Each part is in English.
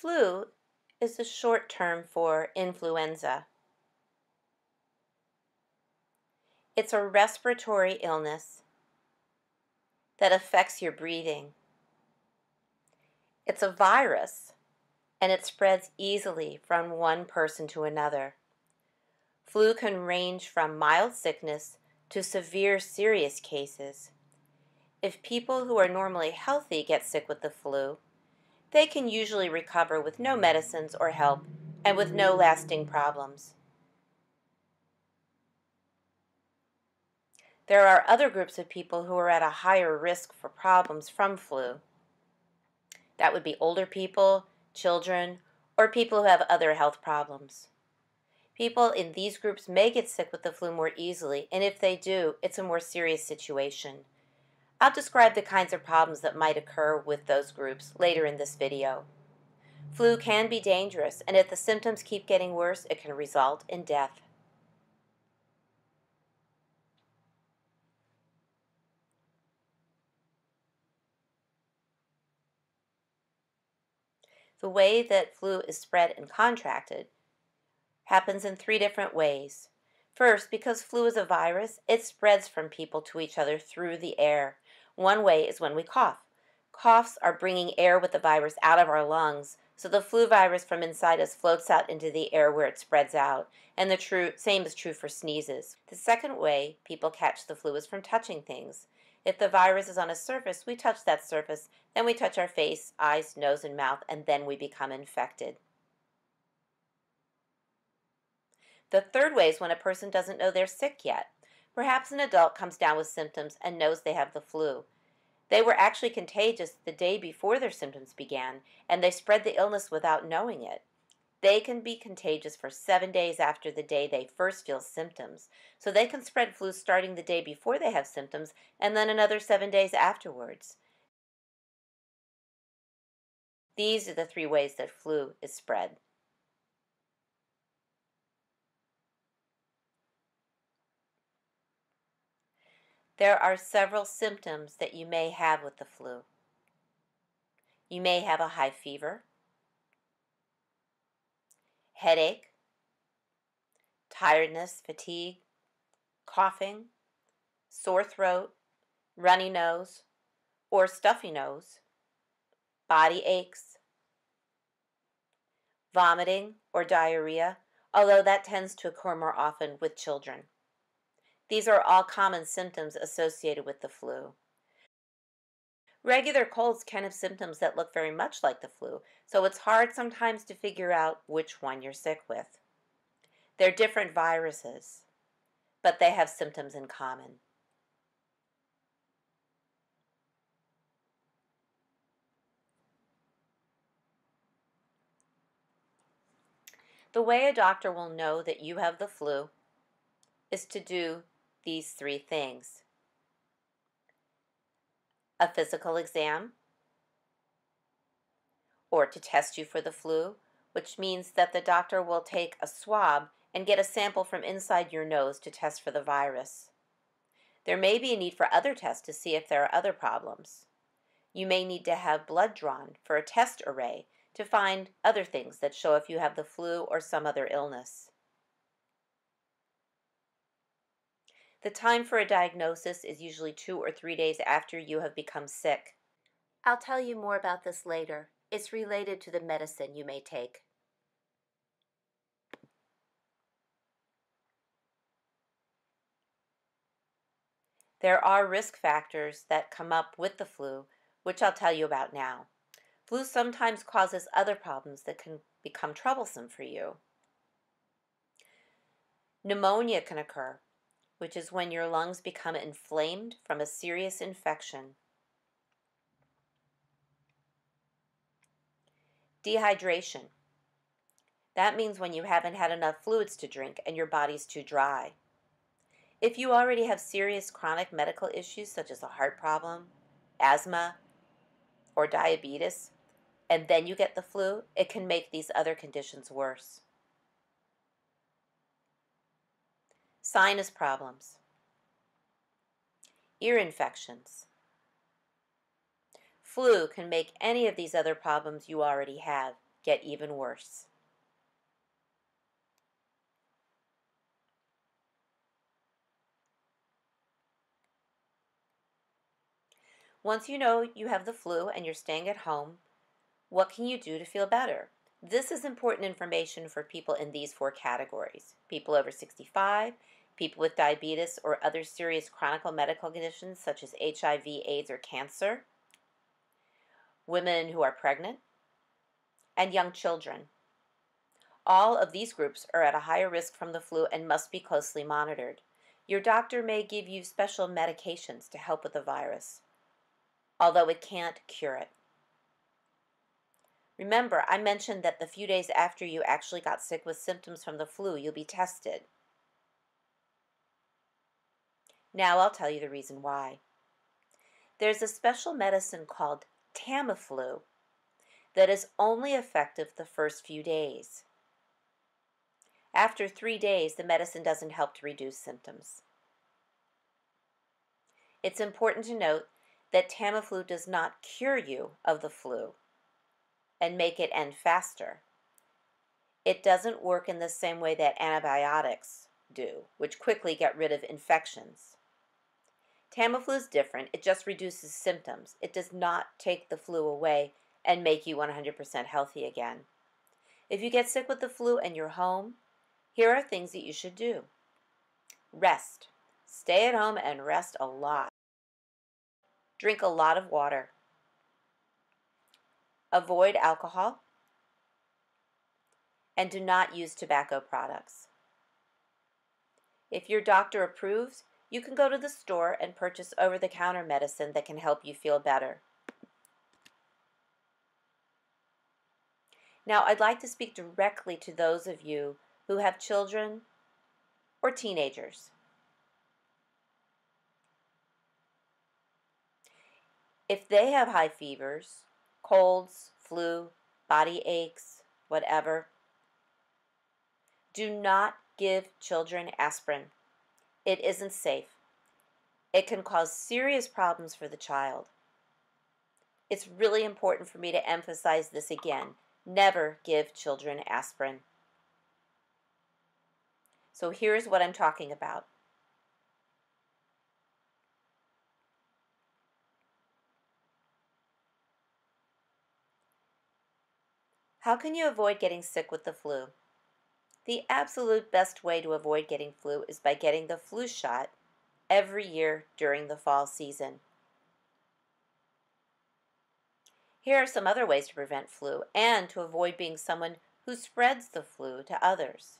Flu is a short term for influenza. It's a respiratory illness that affects your breathing. It's a virus and it spreads easily from one person to another. Flu can range from mild sickness to severe serious cases. If people who are normally healthy get sick with the flu, they can usually recover with no medicines or help and with no lasting problems. There are other groups of people who are at a higher risk for problems from flu. That would be older people, children, or people who have other health problems. People in these groups may get sick with the flu more easily, and if they do, it's a more serious situation. I'll describe the kinds of problems that might occur with those groups later in this video. Flu can be dangerous, and if the symptoms keep getting worse, it can result in death. The way that flu is spread and contracted happens in three different ways. First, because flu is a virus, it spreads from people to each other through the air. One way is when we cough. Coughs are bringing air with the virus out of our lungs, so the flu virus from inside us floats out into the air where it spreads out. And the true, same is true for sneezes. The second way people catch the flu is from touching things. If the virus is on a surface, we touch that surface, then we touch our face, eyes, nose, and mouth, and then we become infected. The third way is when a person doesn't know they're sick yet. Perhaps an adult comes down with symptoms and knows they have the flu. They were actually contagious the day before their symptoms began, and they spread the illness without knowing it. They can be contagious for seven days after the day they first feel symptoms. So they can spread flu starting the day before they have symptoms and then another seven days afterwards. These are the three ways that flu is spread. There are several symptoms that you may have with the flu. You may have a high fever, headache, tiredness, fatigue, coughing, sore throat, runny nose, or stuffy nose, body aches, vomiting or diarrhea, although that tends to occur more often with children. These are all common symptoms associated with the flu. Regular colds can have symptoms that look very much like the flu, so it's hard sometimes to figure out which one you're sick with. They're different viruses, but they have symptoms in common. The way a doctor will know that you have the flu is to do these three things a physical exam, or to test you for the flu, which means that the doctor will take a swab and get a sample from inside your nose to test for the virus. There may be a need for other tests to see if there are other problems. You may need to have blood drawn for a test array to find other things that show if you have the flu or some other illness. The time for a diagnosis is usually two or three days after you have become sick. I'll tell you more about this later. It's related to the medicine you may take. There are risk factors that come up with the flu, which I'll tell you about now. Flu sometimes causes other problems that can become troublesome for you. Pneumonia can occur, which is when your lungs become inflamed from a serious infection. Dehydration. That means when you haven't had enough fluids to drink and your body's too dry. If you already have serious chronic medical issues such as a heart problem, asthma, or diabetes, and then you get the flu, it can make these other conditions worse. Sinus problems, ear infections. Flu can make any of these other problems you already have get even worse. Once you know you have the flu and you're staying at home, what can you do to feel better? This is important information for people in these four categories people over 65, people with diabetes or other serious chronic medical conditions such as HIV, AIDS, or cancer, women who are pregnant, and young children. All of these groups are at a higher risk from the flu and must be closely monitored. Your doctor may give you special medications to help with the virus, although it can't cure it. Remember, I mentioned that the few days after you actually got sick with symptoms from the flu, you'll be tested. Now I'll tell you the reason why. There's a special medicine called Tamiflu that is only effective the first few days. After three days, the medicine doesn't help to reduce symptoms. It's important to note that Tamiflu does not cure you of the flu and make it end faster. It doesn't work in the same way that antibiotics do, which quickly get rid of infections. Tamiflu is different. It just reduces symptoms. It does not take the flu away and make you 100% healthy again. If you get sick with the flu and you're home, here are things that you should do. Rest. Stay at home and rest a lot. Drink a lot of water. Avoid alcohol. And do not use tobacco products. If your doctor approves, you can go to the store and purchase over the counter medicine that can help you feel better. Now, I'd like to speak directly to those of you who have children or teenagers. If they have high fevers, colds, flu, body aches, whatever, do not give children aspirin. It isn't safe. It can cause serious problems for the child. It's really important for me to emphasize this again. Never give children aspirin. So here's what I'm talking about. How can you avoid getting sick with the flu? The absolute best way to avoid getting flu is by getting the flu shot every year during the fall season. Here are some other ways to prevent flu and to avoid being someone who spreads the flu to others.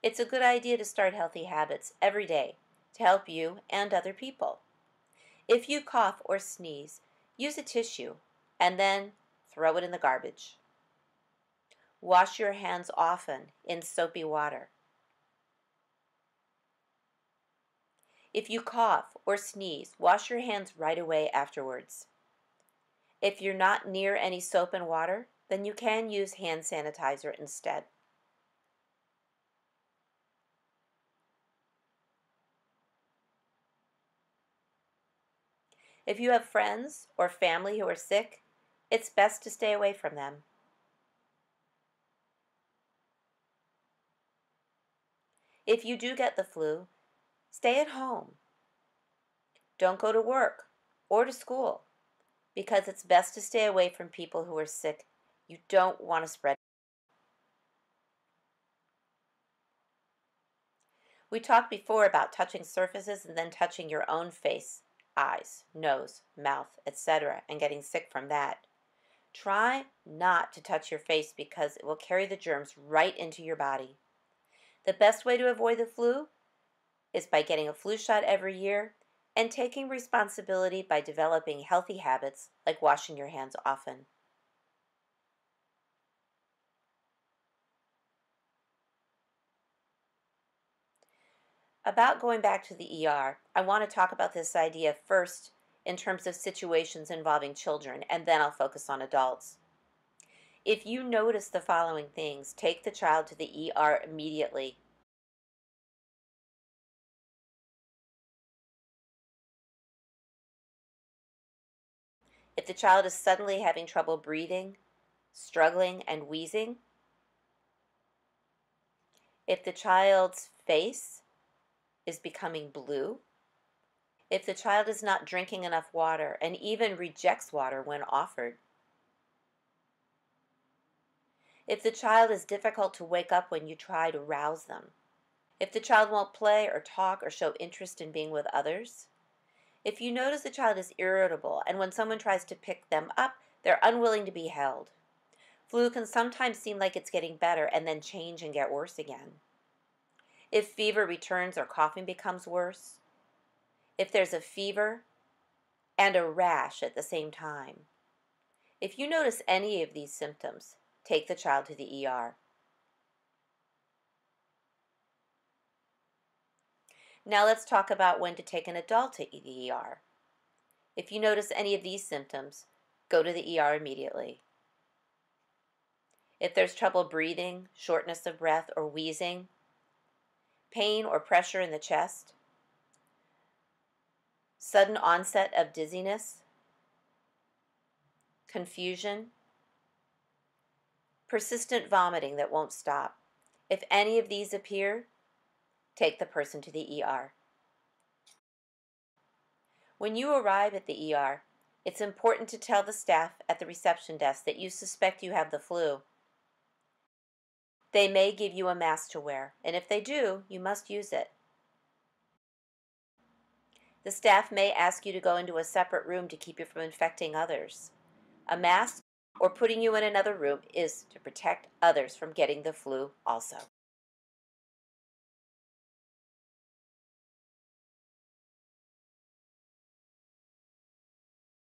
It's a good idea to start healthy habits every day to help you and other people. If you cough or sneeze, use a tissue and then throw it in the garbage. Wash your hands often in soapy water. If you cough or sneeze, wash your hands right away afterwards. If you're not near any soap and water, then you can use hand sanitizer instead. If you have friends or family who are sick, it's best to stay away from them. If you do get the flu, stay at home. Don't go to work or to school because it's best to stay away from people who are sick. You don't want to spread. We talked before about touching surfaces and then touching your own face, eyes, nose, mouth, etc., and getting sick from that. Try not to touch your face because it will carry the germs right into your body. The best way to avoid the flu is by getting a flu shot every year and taking responsibility by developing healthy habits like washing your hands often. About going back to the ER, I want to talk about this idea first in terms of situations involving children, and then I'll focus on adults. If you notice the following things, take the child to the ER immediately. If the child is suddenly having trouble breathing, struggling, and wheezing, if the child's face is becoming blue, if the child is not drinking enough water and even rejects water when offered, if the child is difficult to wake up when you try to rouse them, if the child won't play or talk or show interest in being with others, if you notice the child is irritable and when someone tries to pick them up, they're unwilling to be held. Flu can sometimes seem like it's getting better and then change and get worse again. If fever returns or coughing becomes worse, if there's a fever and a rash at the same time, if you notice any of these symptoms, take the child to the ER. Now let's talk about when to take an adult to the ER. If you notice any of these symptoms, go to the ER immediately. If there's trouble breathing, shortness of breath, or wheezing, pain or pressure in the chest, sudden onset of dizziness, confusion, persistent vomiting that won't stop. If any of these appear, take the person to the ER. When you arrive at the ER, it's important to tell the staff at the reception desk that you suspect you have the flu. They may give you a mask to wear, and if they do, you must use it. The staff may ask you to go into a separate room to keep you from infecting others. A mask or putting you in another room is to protect others from getting the flu also.